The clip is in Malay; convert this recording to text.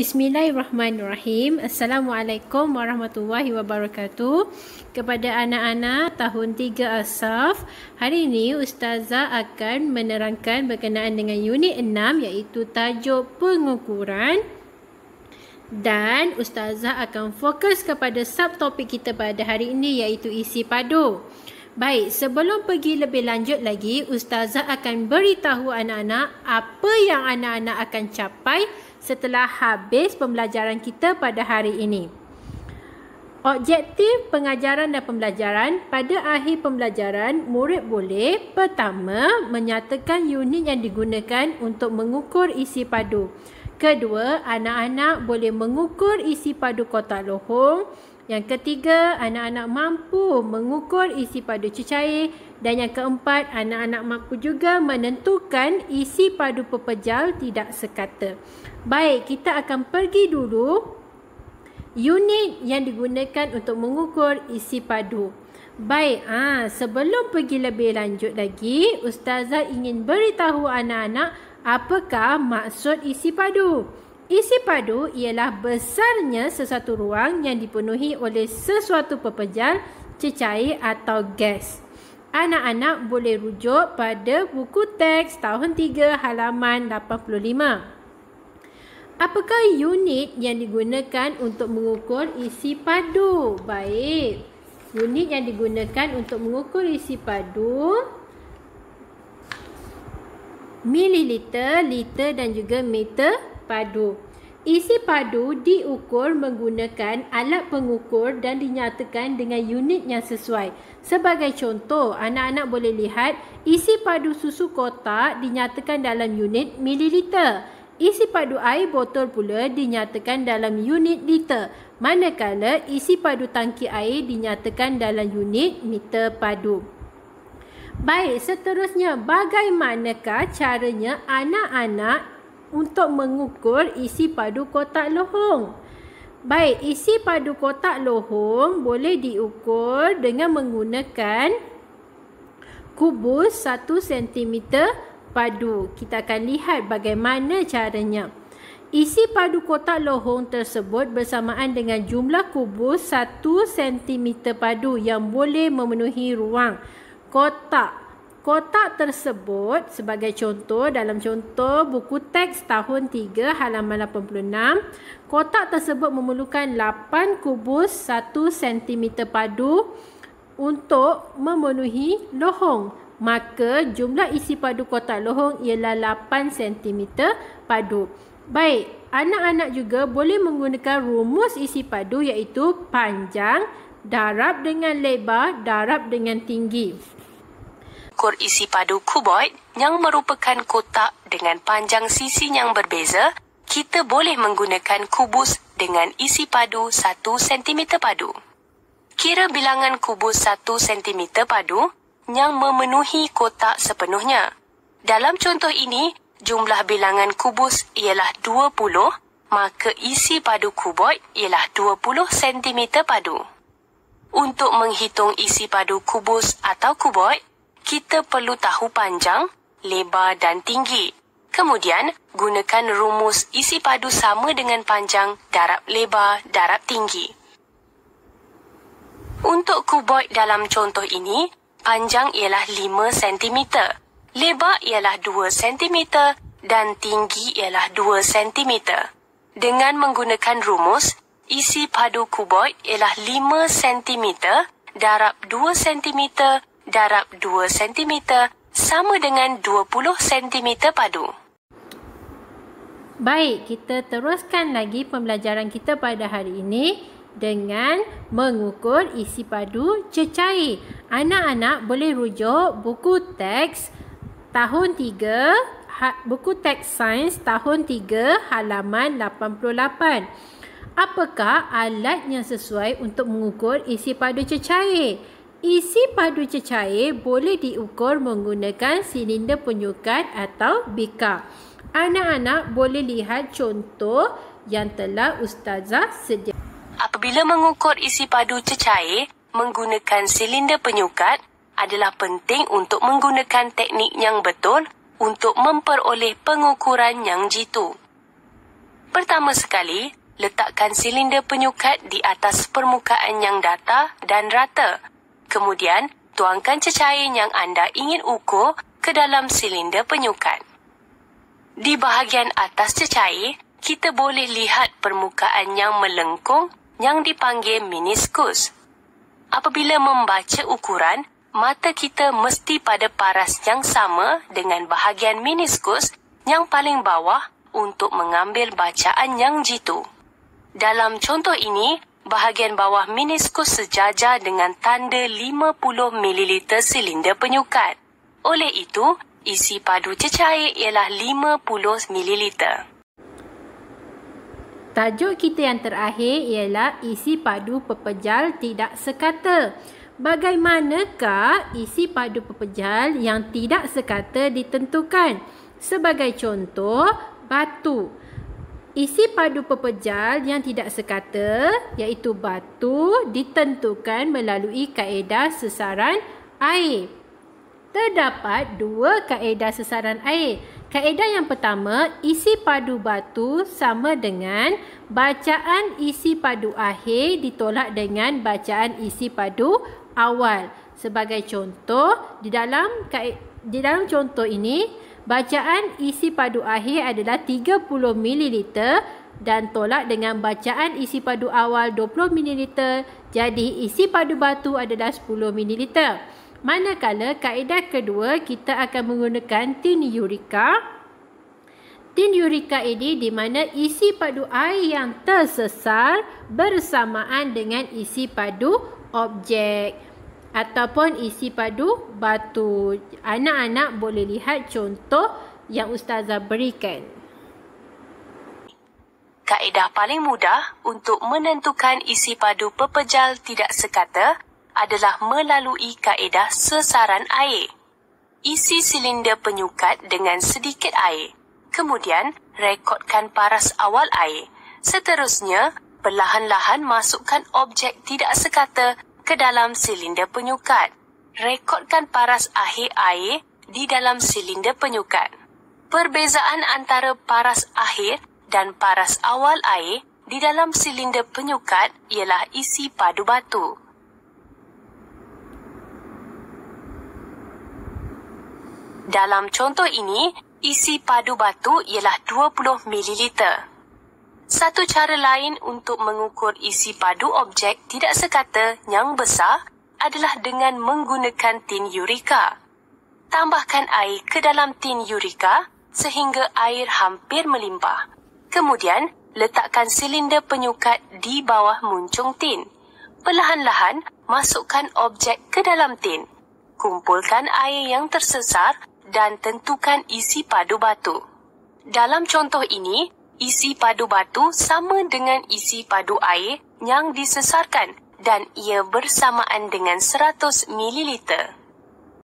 Bismillahirrahmanirrahim. Assalamualaikum warahmatullahi wabarakatuh. Kepada anak-anak tahun 3 Asaf, hari ini Ustazah akan menerangkan berkenaan dengan unit 6 iaitu tajuk pengukuran dan Ustazah akan fokus kepada subtopik kita pada hari ini iaitu isi padu. Baik, sebelum pergi lebih lanjut lagi, Ustazah akan beritahu anak-anak apa yang anak-anak akan capai setelah habis pembelajaran kita pada hari ini. Objektif pengajaran dan pembelajaran pada akhir pembelajaran, murid boleh pertama menyatakan unit yang digunakan untuk mengukur isi padu. Kedua, anak-anak boleh mengukur isi padu kotak lohong. Yang ketiga, anak-anak mampu mengukur isi padu cecair. Dan yang keempat, anak-anak mampu juga menentukan isi padu pepejal tidak sekata. Baik, kita akan pergi dulu unit yang digunakan untuk mengukur isi padu. Baik, ah sebelum pergi lebih lanjut lagi, ustazah ingin beritahu anak-anak apakah maksud isi padu. Isi padu ialah besarnya sesuatu ruang yang dipenuhi oleh sesuatu pepejal, cecair atau gas. Anak-anak boleh rujuk pada buku teks tahun 3 halaman 85. Apakah unit yang digunakan untuk mengukur isi padu? Baik. Unit yang digunakan untuk mengukur isi padu mililiter, liter dan juga meter padu. Isi padu diukur menggunakan alat pengukur dan dinyatakan dengan unit yang sesuai. Sebagai contoh, anak-anak boleh lihat isi padu susu kotak dinyatakan dalam unit mililiter. Isi padu air botol pula dinyatakan dalam unit liter. Manakala isi padu tangki air dinyatakan dalam unit meter padu. Baik, seterusnya bagaimanakah caranya anak-anak untuk mengukur isi padu kotak lohong? Baik, isi padu kotak lohong boleh diukur dengan menggunakan kubus 1 cm padu. Kita akan lihat bagaimana caranya. Isi padu kotak lohong tersebut bersamaan dengan jumlah kubus 1 cm padu yang boleh memenuhi ruang kotak. Kotak tersebut sebagai contoh dalam contoh buku teks tahun 3 halaman 86, kotak tersebut memerlukan 8 kubus 1 cm padu untuk memenuhi lohong maka jumlah isi padu kotak lohong ialah 8 cm padu. Baik, anak-anak juga boleh menggunakan rumus isi padu iaitu panjang darab dengan lebar darab dengan tinggi. Ukur isi padu kuboid yang merupakan kotak dengan panjang sisi yang berbeza, kita boleh menggunakan kubus dengan isi padu 1 cm padu. Kira bilangan kubus 1 cm padu yang memenuhi kotak sepenuhnya. Dalam contoh ini, jumlah bilangan kubus ialah 20, maka isi padu kuboid ialah 20 cm padu. Untuk menghitung isi padu kubus atau kuboid, kita perlu tahu panjang, lebar dan tinggi. Kemudian, gunakan rumus isi padu sama dengan panjang darab lebar darab tinggi. Untuk kuboid dalam contoh ini, panjang ialah 5 cm, lebar ialah 2 cm dan tinggi ialah 2 cm. Dengan menggunakan rumus, isi padu kuboid ialah 5 cm darab 2 cm darab 2 cm sama dengan 20 cm padu. Baik, kita teruskan lagi pembelajaran kita pada hari ini dengan mengukur isi padu cecair. Anak-anak boleh rujuk buku teks tahun 3, ha, buku teks sains tahun 3 halaman 88. Apakah alat yang sesuai untuk mengukur isi padu cecair? Isi padu cecair boleh diukur menggunakan silinder penyukat atau bika. Anak-anak boleh lihat contoh yang telah ustazah sediakan. Apabila mengukur isi padu cecair menggunakan silinder penyukat adalah penting untuk menggunakan teknik yang betul untuk memperoleh pengukuran yang jitu. Pertama sekali, letakkan silinder penyukat di atas permukaan yang datar dan rata. Kemudian, tuangkan cecair yang anda ingin ukur ke dalam silinder penyukat. Di bahagian atas cecair, kita boleh lihat permukaan yang melengkung yang dipanggil meniskus. Apabila membaca ukuran, mata kita mesti pada paras yang sama dengan bahagian meniskus yang paling bawah untuk mengambil bacaan yang jitu. Dalam contoh ini, bahagian bawah meniskus sejajar dengan tanda 50 ml silinder penyukat. Oleh itu, isi padu cecair ialah 50 ml. Tajuk kita yang terakhir ialah isi padu pepejal tidak sekata. Bagaimanakah isi padu pepejal yang tidak sekata ditentukan? Sebagai contoh, batu. Isi padu pepejal yang tidak sekata iaitu batu ditentukan melalui kaedah sesaran air. Terdapat dua kaedah sesaran air. Kaedah yang pertama, isi padu batu sama dengan bacaan isi padu akhir ditolak dengan bacaan isi padu awal. Sebagai contoh, di dalam di dalam contoh ini, Bacaan isi padu akhir adalah 30 ml dan tolak dengan bacaan isi padu awal 20 ml. Jadi isi padu batu adalah 10 ml. Manakala kaedah kedua kita akan menggunakan tin urika. Tin urika ini di mana isi padu air yang tersesar bersamaan dengan isi padu objek ataupun isi padu batu. Anak-anak boleh lihat contoh yang ustazah berikan. Kaedah paling mudah untuk menentukan isi padu pepejal tidak sekata adalah melalui kaedah sesaran air. Isi silinder penyukat dengan sedikit air. Kemudian, rekodkan paras awal air. Seterusnya, perlahan-lahan masukkan objek tidak sekata ke dalam silinder penyukat. Rekodkan paras akhir air di dalam silinder penyukat. Perbezaan antara paras akhir dan paras awal air di dalam silinder penyukat ialah isi padu batu. Dalam contoh ini, isi padu batu ialah 20 ml. Satu cara lain untuk mengukur isi padu objek tidak sekata yang besar adalah dengan menggunakan tin urika. Tambahkan air ke dalam tin urika sehingga air hampir melimpah. Kemudian, letakkan silinder penyukat di bawah muncung tin. Perlahan-lahan, masukkan objek ke dalam tin. Kumpulkan air yang tersesar dan tentukan isi padu batu. Dalam contoh ini, isi padu batu sama dengan isi padu air yang disesarkan dan ia bersamaan dengan 100 ml.